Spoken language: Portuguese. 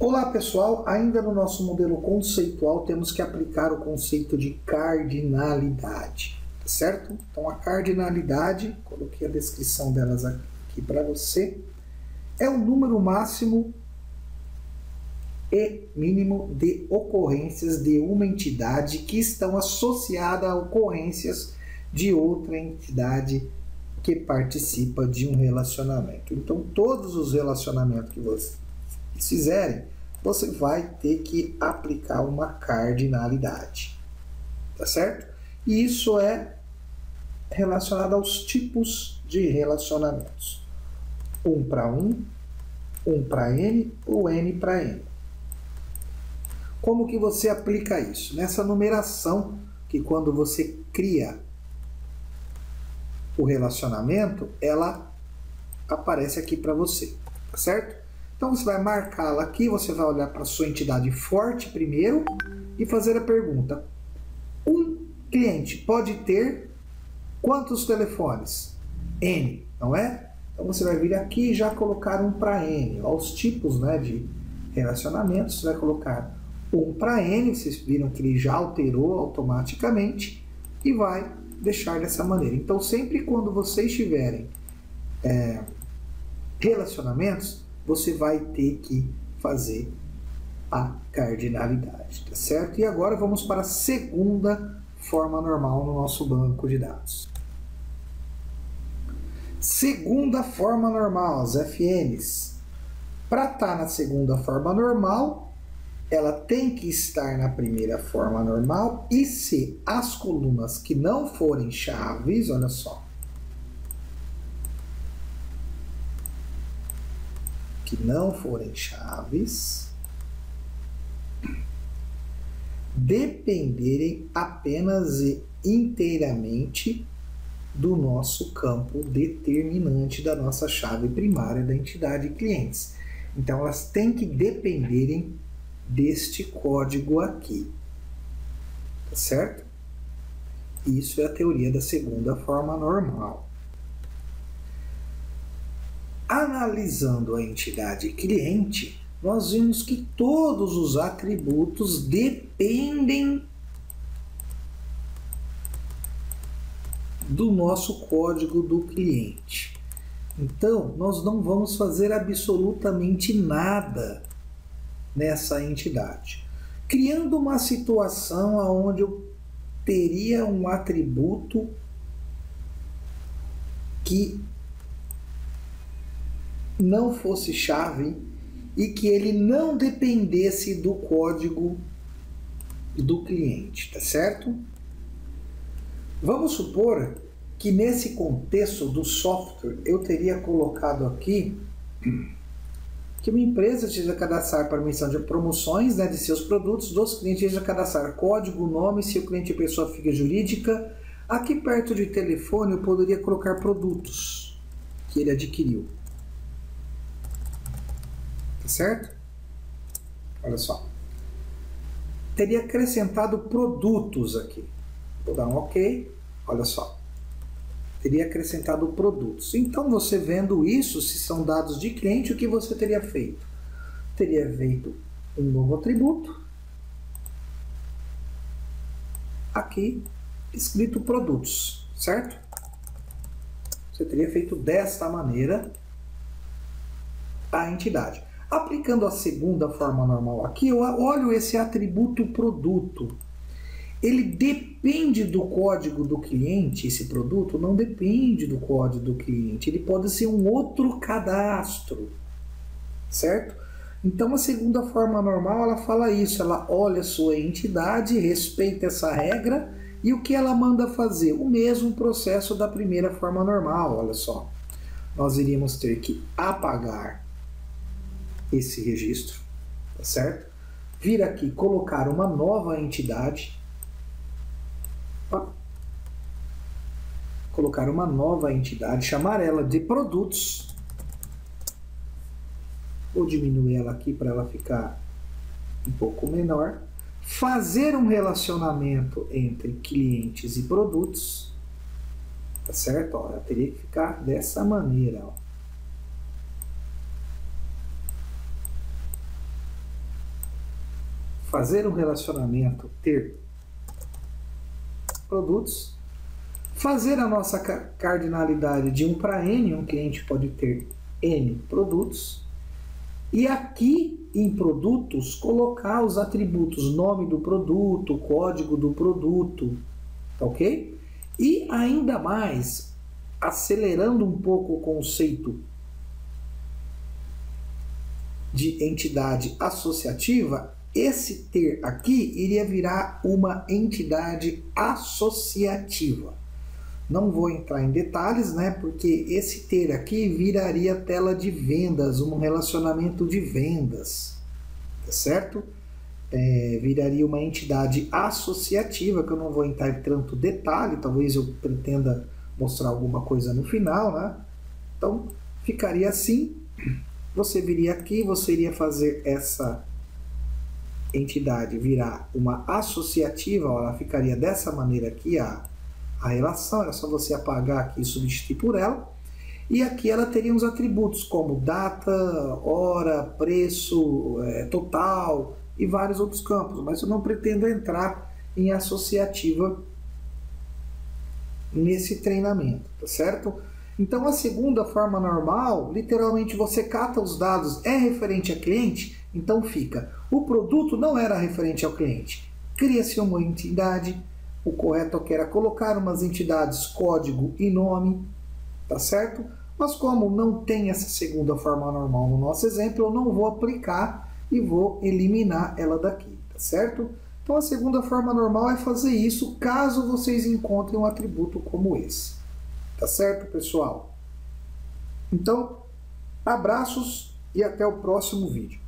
Olá pessoal, ainda no nosso modelo conceitual temos que aplicar o conceito de cardinalidade, tá certo? Então a cardinalidade, coloquei a descrição delas aqui para você, é o número máximo e mínimo de ocorrências de uma entidade que estão associadas a ocorrências de outra entidade que participa de um relacionamento. Então, todos os relacionamentos que vocês fizerem, você vai ter que aplicar uma cardinalidade. Tá certo? E isso é relacionado aos tipos de relacionamentos. Um para um, um para N ou N para N. Como que você aplica isso? Nessa numeração que quando você cria o relacionamento, ela aparece aqui para você, tá certo? Então você vai marcá-la aqui, você vai olhar para sua entidade forte primeiro e fazer a pergunta: um cliente pode ter quantos telefones? N, não é? Então você vai vir aqui e já colocar um para N. Aos tipos né, de relacionamentos, você vai colocar um para N, vocês viram que ele já alterou automaticamente e vai deixar dessa maneira. Então, sempre quando vocês tiverem é, relacionamentos, você vai ter que fazer a cardinalidade, tá certo? E agora vamos para a segunda forma normal no nosso banco de dados. Segunda forma normal, as FNs. Para estar tá na segunda forma normal, ela tem que estar na primeira forma normal e se as colunas que não forem chaves, olha só, que não forem chaves, dependerem apenas e inteiramente do nosso campo determinante da nossa chave primária da entidade clientes. Então elas têm que dependerem deste código aqui. Tá certo? Isso é a teoria da segunda forma normal. Analisando a entidade cliente, nós vimos que todos os atributos dependem do nosso código do cliente. Então, nós não vamos fazer absolutamente nada nessa entidade, criando uma situação onde eu teria um atributo que não fosse chave e que ele não dependesse do código do cliente, tá certo? Vamos supor que nesse contexto do software eu teria colocado aqui que uma empresa esteja a cadastrar para emissão de promoções né, de seus produtos dos clientes, esteja a cadastrar código, nome, se o cliente é pessoa física jurídica. Aqui perto de telefone eu poderia colocar produtos que ele adquiriu. Certo? Olha só. Teria acrescentado produtos aqui. Vou dar um OK. Olha só teria acrescentado produtos. Então, você vendo isso, se são dados de cliente, o que você teria feito? Teria feito um novo atributo, aqui escrito produtos, certo? Você teria feito desta maneira a entidade. Aplicando a segunda forma normal aqui, eu olho esse atributo produto ele depende do código do cliente, esse produto não depende do código do cliente, ele pode ser um outro cadastro, certo? Então a segunda forma normal ela fala isso, ela olha a sua entidade, respeita essa regra e o que ela manda fazer? O mesmo processo da primeira forma normal, olha só. Nós iríamos ter que apagar esse registro, tá certo? Vir aqui colocar uma nova entidade colocar uma nova entidade, chamar ela de produtos. Vou diminuir ela aqui para ela ficar um pouco menor. Fazer um relacionamento entre clientes e produtos. Tá certo? Ó, ela teria que ficar dessa maneira. Ó. fazer um relacionamento, ter produtos, fazer a nossa cardinalidade de 1 para N, um cliente pode ter N produtos, e aqui em produtos colocar os atributos nome do produto, código do produto, tá ok? E ainda mais, acelerando um pouco o conceito de entidade associativa, esse ter aqui iria virar uma entidade associativa. Não vou entrar em detalhes, né? Porque esse ter aqui viraria tela de vendas, um relacionamento de vendas, tá certo? É, viraria uma entidade associativa, que eu não vou entrar em tanto detalhe, talvez eu pretenda mostrar alguma coisa no final, né? Então, ficaria assim. Você viria aqui, você iria fazer essa entidade virar uma associativa, ela ficaria dessa maneira aqui, a, a relação, era só você apagar aqui e substituir por ela. E aqui ela teria uns atributos como data, hora, preço, é, total e vários outros campos, mas eu não pretendo entrar em associativa nesse treinamento, tá certo? Então a segunda forma normal, literalmente você cata os dados, é referente a cliente, então fica. O produto não era referente ao cliente. Cria-se uma entidade, o correto aqui era colocar umas entidades, código e nome, tá certo? Mas como não tem essa segunda forma normal no nosso exemplo, eu não vou aplicar e vou eliminar ela daqui, tá certo? Então a segunda forma normal é fazer isso caso vocês encontrem um atributo como esse. Tá certo, pessoal? Então, abraços e até o próximo vídeo.